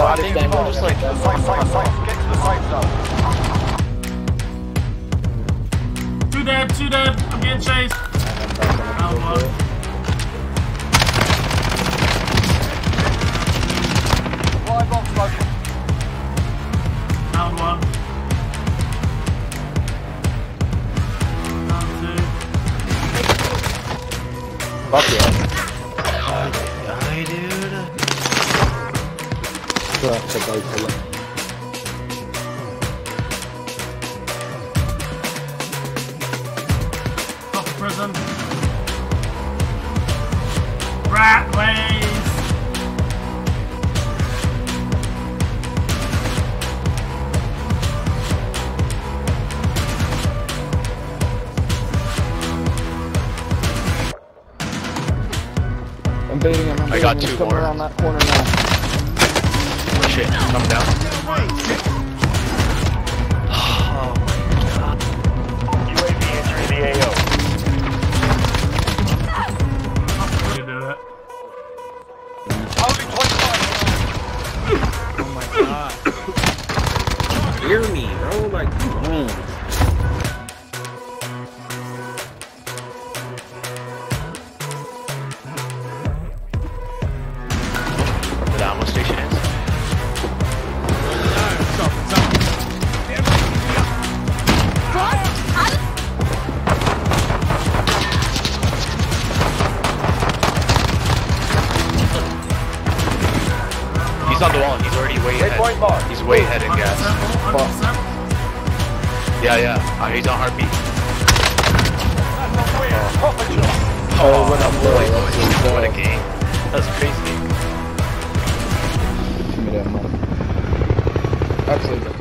No, I just like. Get to the safe zone. Two dead, two dead. I'm getting chased. Down one. Supply box located. Down one. Down two. Fuck yeah. Die, dude. Fuck the boat puller. Off prison. Rat ways. I'm beating him. I'm I got him. two He's more. around that corner now. Shit, come down. Oh UAV entering the AO. You do 25. Oh my god. Hear me, bro. Like, come on. He's on the wall. He's already way ahead. mark. He's way ahead in gas. Simple, simple. Yeah, yeah. Uh, he's on heartbeat. That's a win. Proper job. Oh, what up, boy, boy? What a what's game. That's crazy. up. Give me that money. Actually,